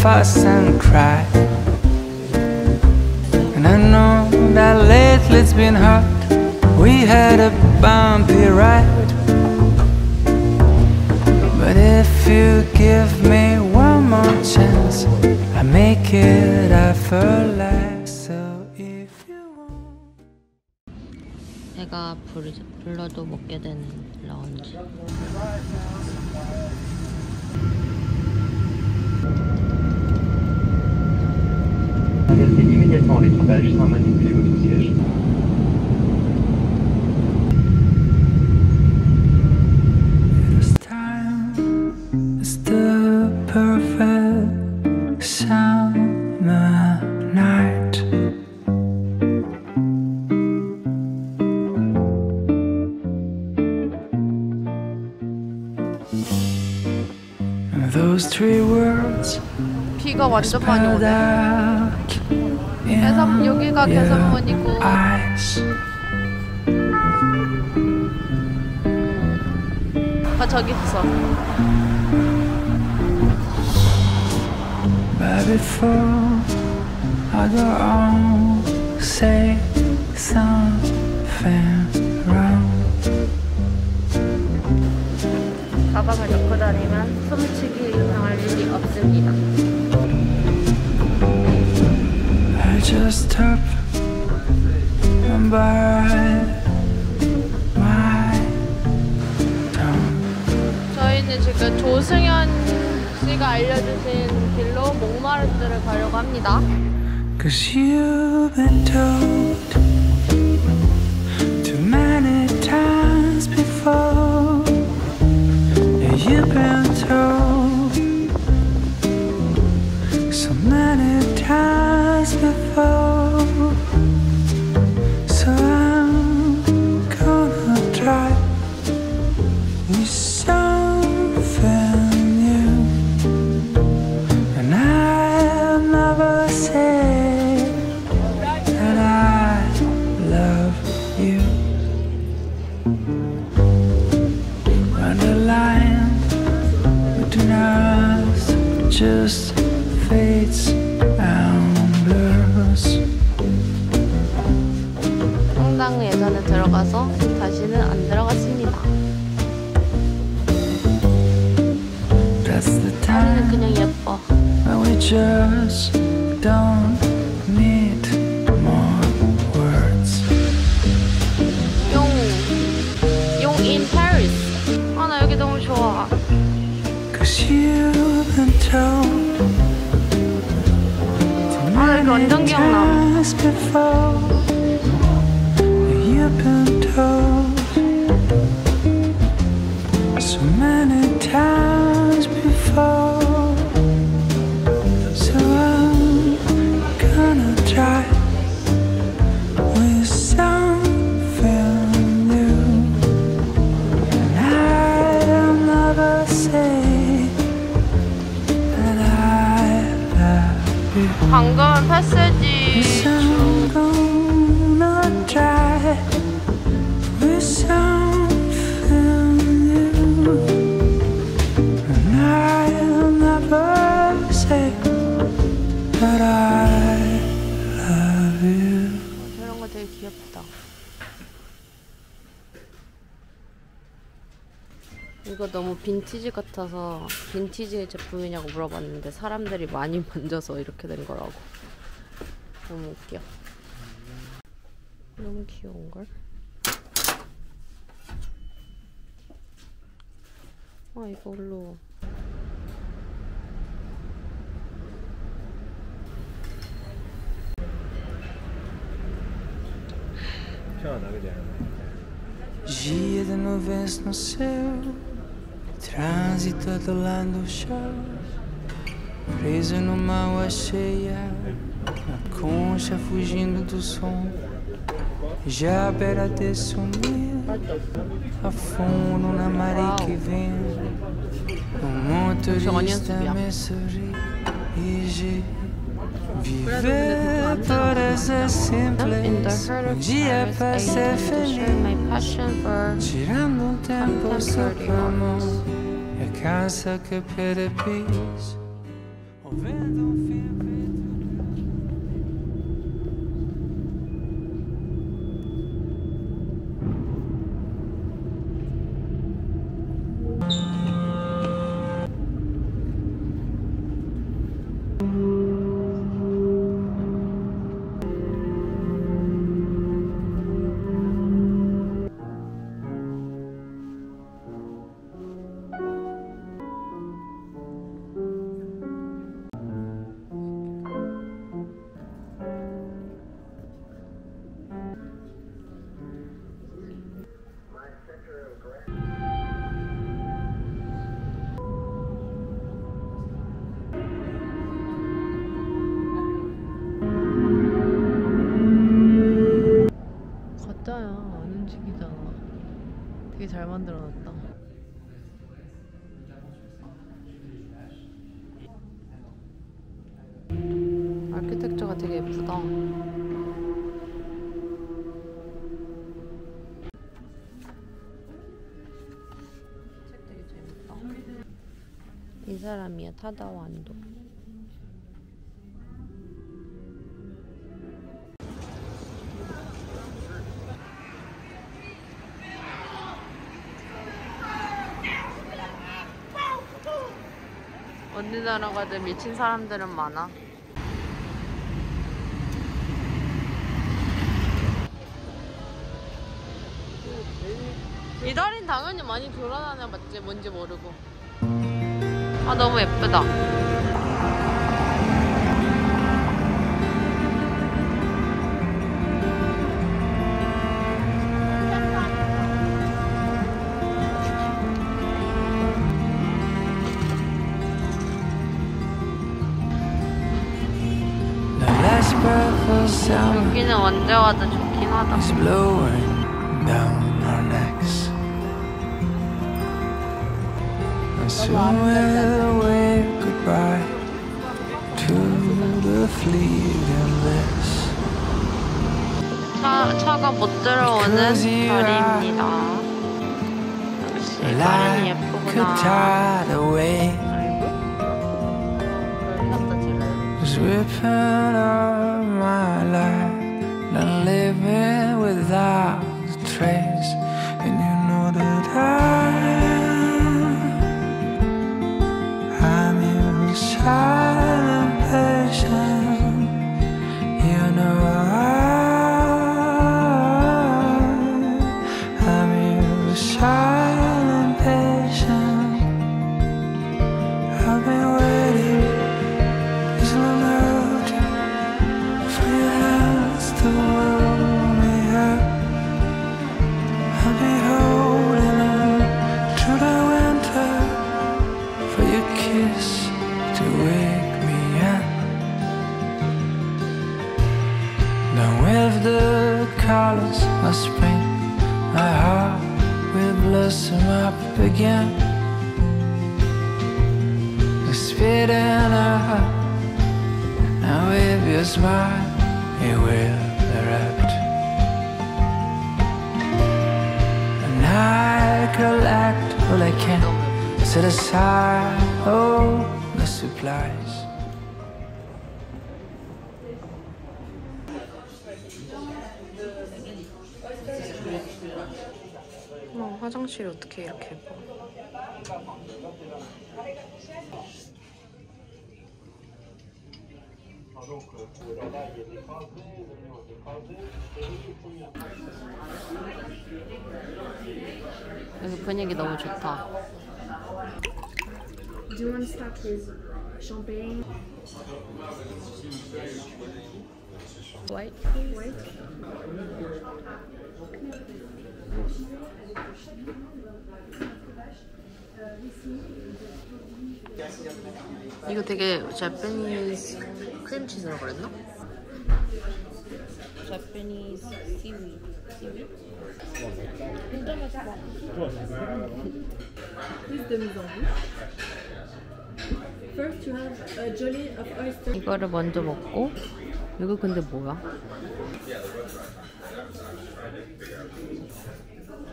fuss and cry. And I know that lately it's been hard. We had a bumpy ride. But if you give me one more chance, I make it effortless. So if you want. 내가 부르, 불러도 먹게 되는 라운 지. Inversez immédiatement l'équipage sans manipuler votre siège. This time is the perfect summer night. And Those three words 비가 완전 많이 spelled 오네. 계산- 여기가 eyes. 아 저기 있어. But before I go on, say something wrong. 가방을 넣고 다니면 숨치기 당할 일이 없습니다. Just hope I'm by my tongue. 저희는 지금 조승현 씨가 알려주신 길로 목마르트를 가려고 합니다. Cause you've been told too many times before. Yeah, you've been told so many times before. So I'm gonna try with something new. And I'll never say 아, 여기 완전 기억나. You. 이런 거 되게 귀엽다. 이거 너무 빈티지 같아서 빈티지 제품이냐고 물어봤는데 사람들이 많이 만져서 이렇게 된 거라고. 너무 웃겨. 너무 귀여운걸? 아 이걸로 Dia de nuvens no céu, trânsito atolando o chão, preso numa água cheia, A concha fugindo do som. Já beira de sumir. Afundo na maré que vem. O motorista me sorri. E Viver parece simples. Um dia para ser feliz. Tirando o tempo só pra a casa que pede pis Ouvindo 움직이잖아 되게 잘 만들어놨다. 아키텍처가 되게 예쁘다. 이 사람이야 타다와 안도 어느 나라 가든 미친 사람들은 많아. 이달인 당연히 많이 돌아다녀 봤지 뭔지 모르고. 아 너무 예쁘다. 여기는 언제 와도 좋긴 하다. is blowing down our necks And soon we'll wave goodbye To the fleeting bliss 차, 차가 못 들어오는 자리입니다. 역시 a 예쁘구나. ripping up my life and living without a trace. with your smile it will erupt And I collect all I can Set aside all the supplies 어, 화장실이 어떻게 이렇게 예뻐? 여기 분위기 너무 좋다. Do you want to start with champagne? White? White? 이거 되게 제페니스 크림치즈라고 그랬나? bouche. First, you have a jelly of oyster. 이거를 먼저 먹고 이거 근데 뭐야?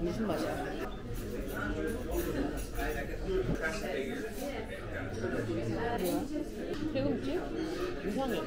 무슨 맛이야? 이상해.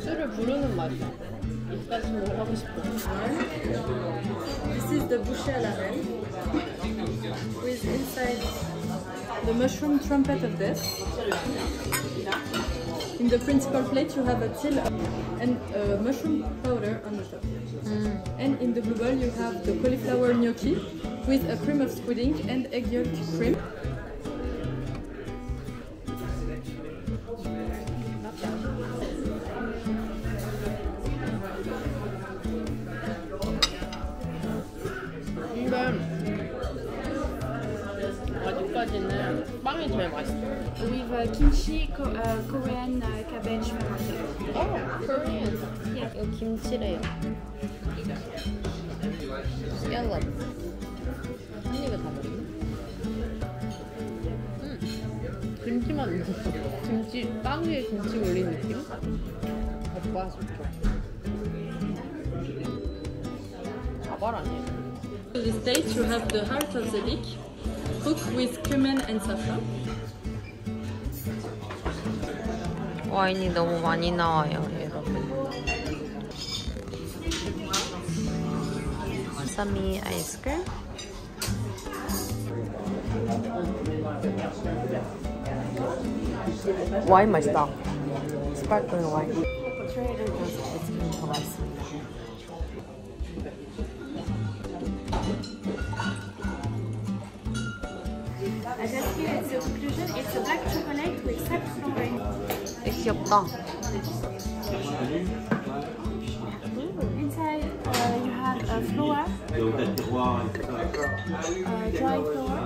술을 부르는 맛이야. 이까지 뭘 하고 싶어. This is the bouchée à la reine. With inside the mushroom trumpet of death. In the principal plate, you have a till and a mushroom powder on the top. And in the blue bowl, you have the cauliflower gnocchi with a cream of pudding and egg yolk cream. 이 제일 맛있어. With uh, kimchi, ko- uh, Korean uh, cabbage fermented. 어, 코리안. 이거 김치래요. 샐러드. 한 입에 다 먹네. 음, 김치만 있었어. 김치, 빵 위에 김치 올린 느낌? 오빠 좋죠. 가발 아니에요? In this plate, you have the heart of the leek, cooked with cumin and saffron. 와인이 너무 많이 나와요, 여러분. 와사미 아이스크림. 와인 맛있다. 스파클링 와인. 트레이더 조스 아이스크림 더 맛있습니다. It's a black chocolate with saffron wine. 되게 귀엽다. Inside, uh, you have a flour, uh, dry flour.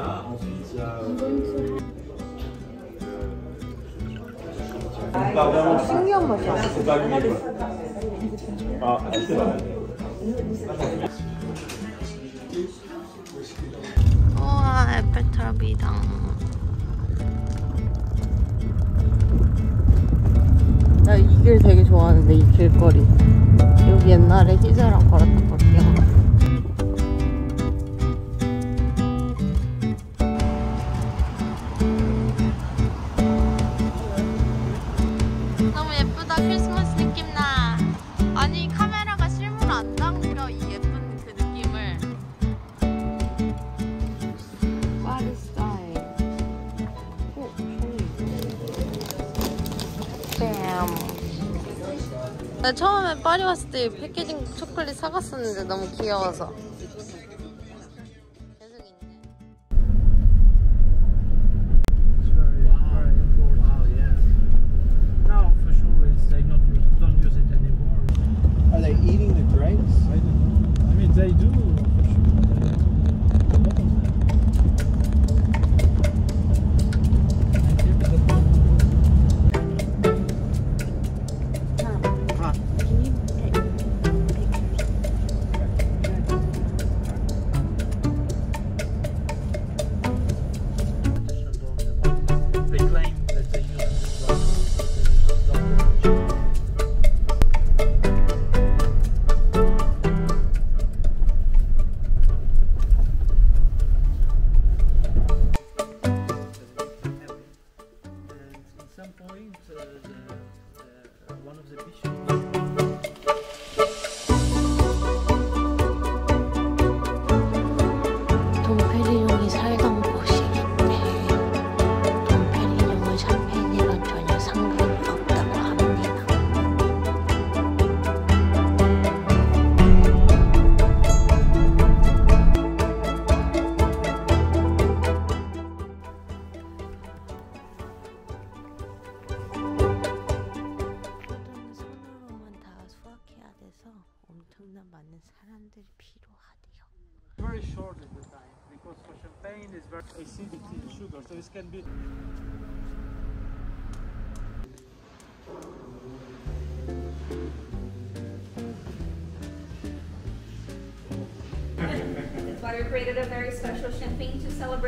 I'm going to have 신기한 맛이야. 우와 에펠탑이다. 나 이 길 되게 좋아하는데 이 길거리. 여기 옛날에 희재랑 걸었던 거기 뱀. 나 처음에 파리 왔을 때 패키징 초콜릿 사갔었는데 너무 귀여워서.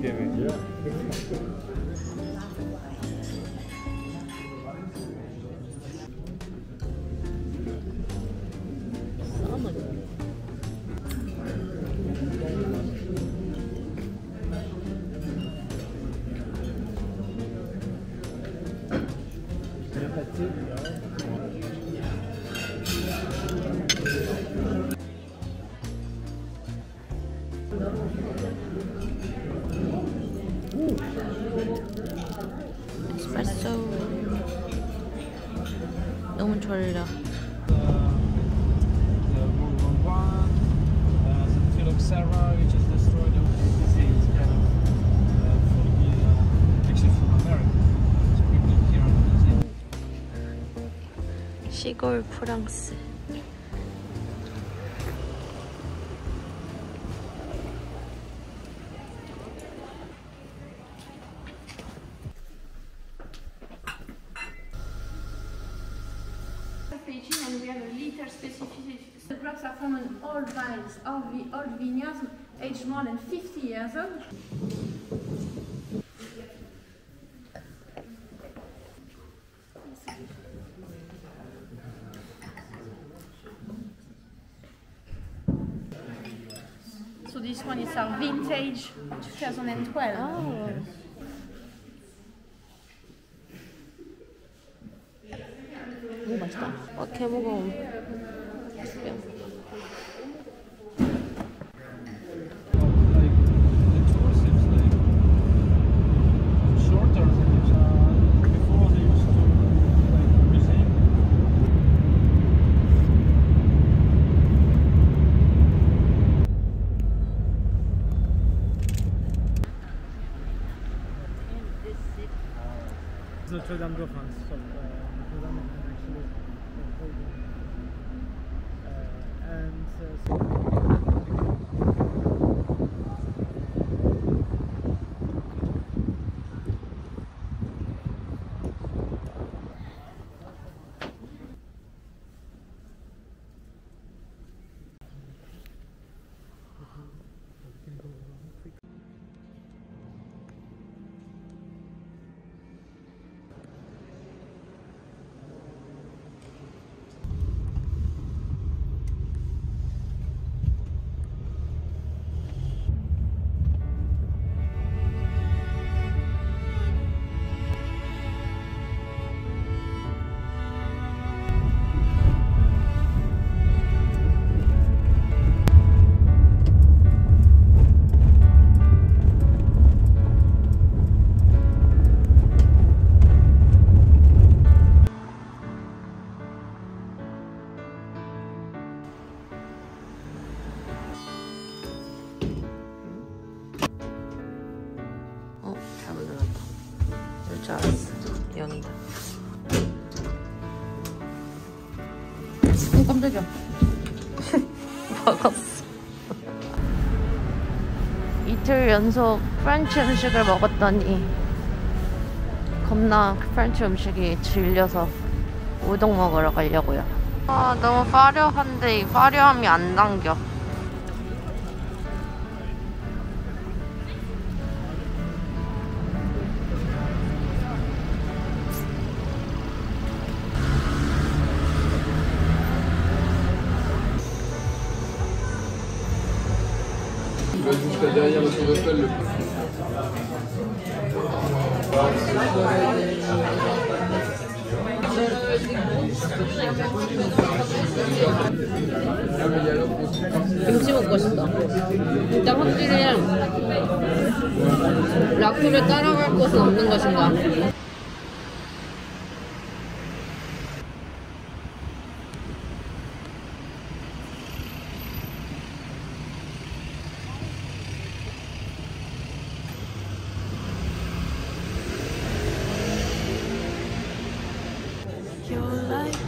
Thanksgiving. Yeah. New Zealand. 시골 프랑스. And we have a liter specificity. The grapes are from an old vines, old, old vineyards, aged more than 50 years old. So this one is our vintage 2012. 이 개무거움. 줄 알았어. 영이다. 어, 깜짝이야. 먹었어. 이틀 연속 French 음식을 먹었더니 겁나 French 음식이 질려서 우동 먹으러 가려고요. 아, 너무 화려한데 이 화려함이 안 당겨. 김치 먹고 싶다. 일단 확실히 라쿠를 따라갈 곳은 없는 것인가?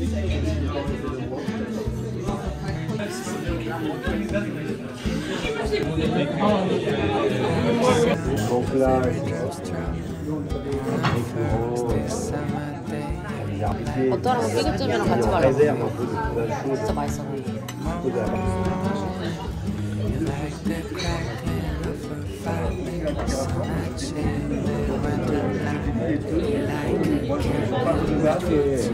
on a perfect holiday. You're like the joy of Christmas coming to a peaceful ocean. You're like Donc là, summer day. 버터랑 튀김찜이랑 같이 말려. 진짜 맛있어. You like Gracias.